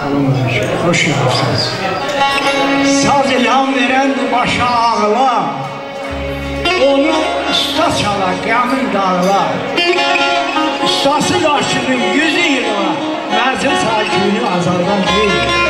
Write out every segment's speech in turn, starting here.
Salamünaleyküm. Hoş geldiniz. Saz ilham veren başa ağla. Onu usta çalar, qiyamın dağlar. Ustası yaşının yüzü yıla. Məzin sakini azaldan değil.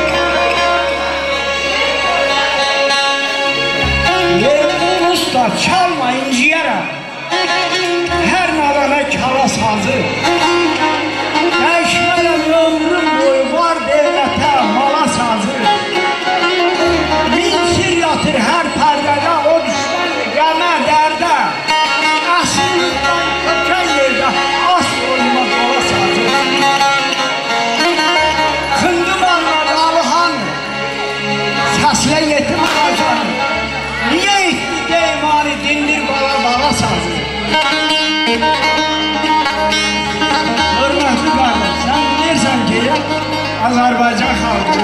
Azerbaycan halkı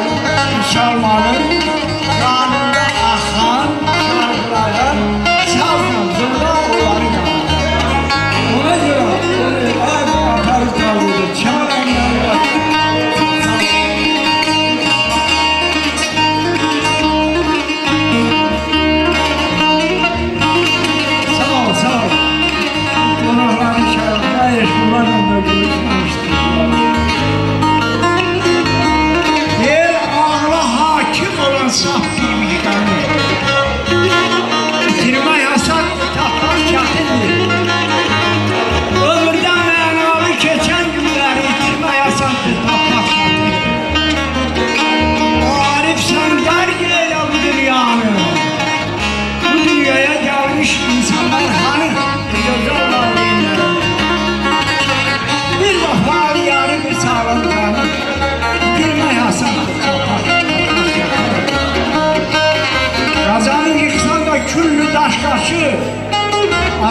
çalmanın kanında akan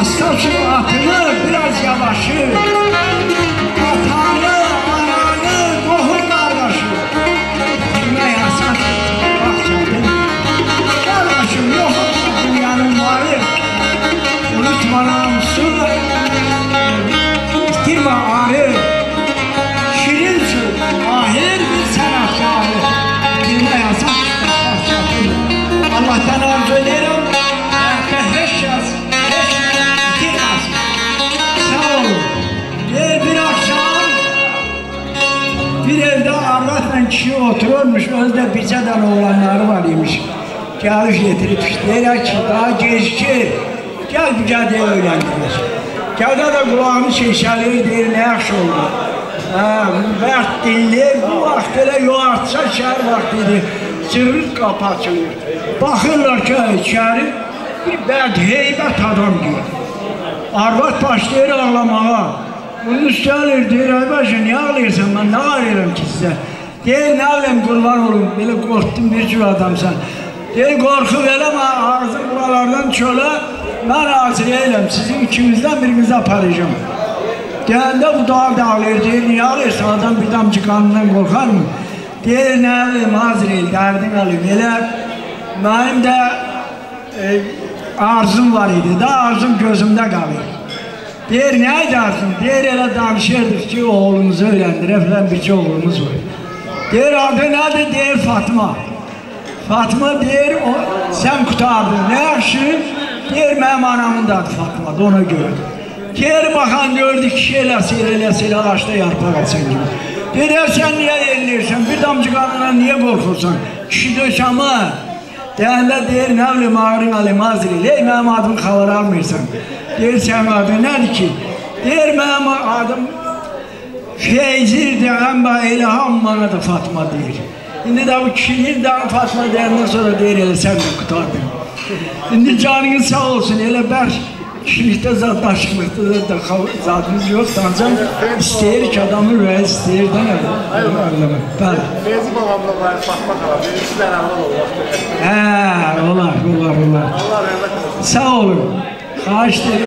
Aslan Hakkı'nı avratla kişi otururmuş. Özde bir tane oğlanları var imiş. Kağıt getirip der ki daha gecikir. Gel bir cadde öğrendiler. Gəldə də qulağını çeşəlir, deyir, nə yaxşı oldu. Hə, bəxt dinləyir, bu vaxt elə yoğartsa şəhər vaxtıdır, cırır qapı açılır. Baxırlar ki, içəri bir bəd heybət adam deyir. Arvad başlayır ağlamağa. Bunun üstəlir, deyir, ay başı, niyə ağlayırsan, mən nə ağlayıram ki sizə? Deyir, nə biləm, qurban olun, belə qorxdum bir cür adamsan. Deyir, qorxu eləmə, ağzı buralardan çölə, mən hazır eyləm, sizin ikimizdən birinizi aparacağım. Deyəndə bu dağ dağılır, deyir, niyə ağlayırsan, adam bir damcı qanından qorxar mı? Nə bilim, hazır el, dərdin alayım, elə mənim də e, arzum var idi, da arzum gözümdə qalır. Deyir, nə idi arzum? Deyir, elə danışırdıq ki, oğlumuzu öyrəndirə filan bir oğlumuz var. Deyir, adı nədir? Deyir, Fatma. Fatma deyir, o, sən qutardın, nə yaxşı? Deyir, mənim anamın da adı Fatmadır, ona görə. Geri baxan gördü ki, eləsi, eləsi, elə ağaçda yarpaq açan kimi. Deyir, sən niyə eləyirsən? Bir damcı qanına niyə qorxursan? Kişi döşəmə. Deyəndə deyir, nə bilim, ağrın alim, hazır elə, ey, mənim adımı xalar almırsan. Deyir, sənin adın nədir ki? Deyir, mənim adım Feyzirdir, amma elə hamına da Fatma deyir. İndi də bu kişinin də Fatma deyəndən sonra deyir, elə sən də qutardın. İndi canınız sağ olsun, elə bər kişilikdə zaddaşlıqda da zadınız yoxdur, ancaq istəyir ki, adamın ürəyi istəyir də nə? Bəli. Feyzi babamla var, Fatma xala, benim sizdən əvvəl olmaqdır. Hə, olar, olar, olar. Allah rəhmət eləsin. Sağ olun. Xahiş edirəm.